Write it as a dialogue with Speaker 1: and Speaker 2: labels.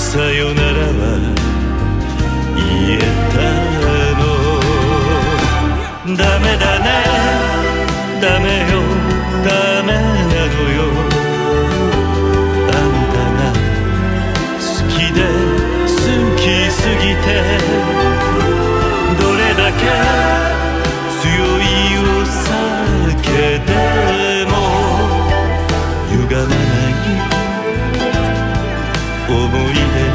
Speaker 1: さよならは言えたの。ダメだね思い出